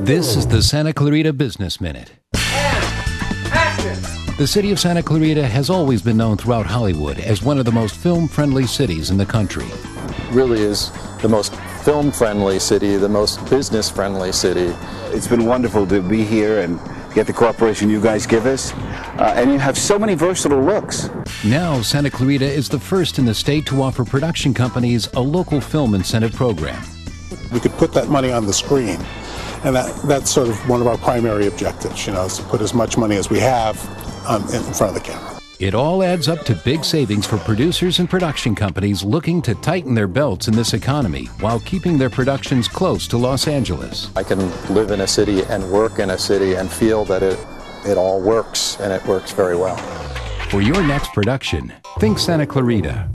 This is the Santa Clarita Business Minute. The city of Santa Clarita has always been known throughout Hollywood as one of the most film friendly cities in the country. really is the most film friendly city, the most business friendly city. It's been wonderful to be here and get the cooperation you guys give us. Uh, and you have so many versatile looks. Now, Santa Clarita is the first in the state to offer production companies a local film incentive program. we could put that money on the screen. And that, that's sort of one of our primary objectives, you know, is to put as much money as we have um, in front of the camera. It all adds up to big savings for producers and production companies looking to tighten their belts in this economy while keeping their productions close to Los Angeles. I can live in a city and work in a city and feel that it, it all works and it works very well. For your next production, think Santa Clarita.